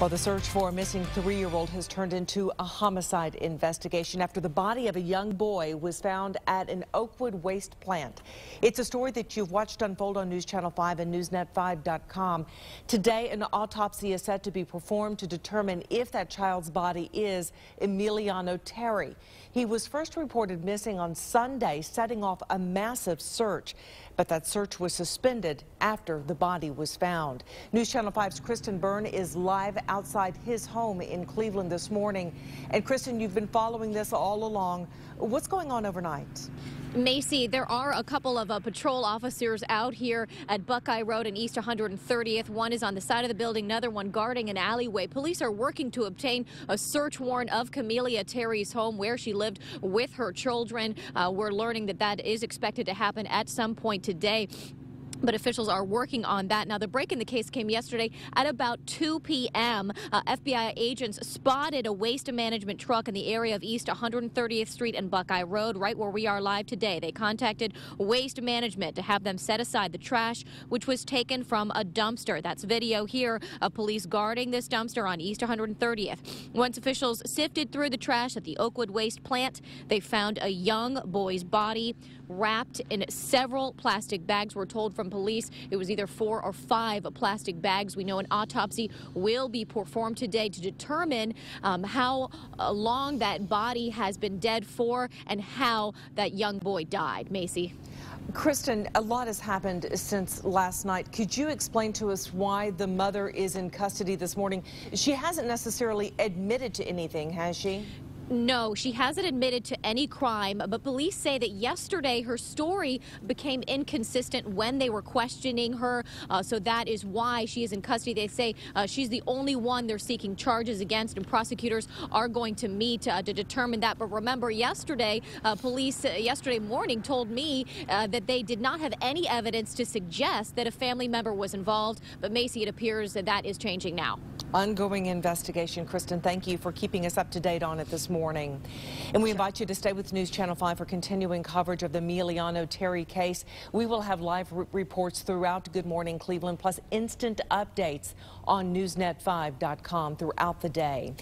Well, the search for a missing three-year-old has turned into a homicide investigation after the body of a young boy was found at an Oakwood waste plant. It's a story that you've watched unfold on News Channel 5 and NewsNet5.com. Today, an autopsy is set to be performed to determine if that child's body is Emiliano Terry. He was first reported missing on Sunday, setting off a massive search. But that search was suspended after the body was found. News Channel 5's Kristen Byrne is live outside his home in Cleveland this morning. And Kristen, you've been following this all along. What's going on overnight? Macy, there are a couple of uh, patrol officers out here at Buckeye Road and East 130th. One is on the side of the building, another one guarding an alleyway. Police are working to obtain a search warrant of Camelia Terry's home where she lived with her children. Uh, we're learning that that is expected to happen at some point today. But officials are working on that. Now, the break in the case came yesterday at about 2 p.m. Uh, FBI agents spotted a waste management truck in the area of East 130th Street and Buckeye Road, right where we are live today. They contacted Waste Management to have them set aside the trash, which was taken from a dumpster. That's video here of police guarding this dumpster on East 130th. Once officials sifted through the trash at the Oakwood Waste plant, they found a young boy's body wrapped in several plastic bags. We're told from police it was either four or five plastic bags. We know an autopsy will be performed today to determine um, how long that body has been dead for and how that young boy died. Macy. Kristen, a lot has happened since last night. Could you explain to us why the mother is in custody this morning? She hasn't necessarily admitted to anything, has she? No, she hasn't admitted to any crime, but police say that yesterday her story became inconsistent when they were questioning her. Uh, so that is why she is in custody. They say uh, she's the only one they're seeking charges against, and prosecutors are going to meet uh, to determine that. But remember, yesterday, uh, police uh, yesterday morning told me uh, that they did not have any evidence to suggest that a family member was involved. But Macy, it appears that that is changing now. Ongoing investigation. Kristen, thank you for keeping us up to date on it this morning. And we invite you to stay with News Channel 5 for continuing coverage of the Emiliano Terry case. We will have live reports throughout Good Morning Cleveland, plus instant updates on NewsNet5.com throughout the day.